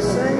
blessing.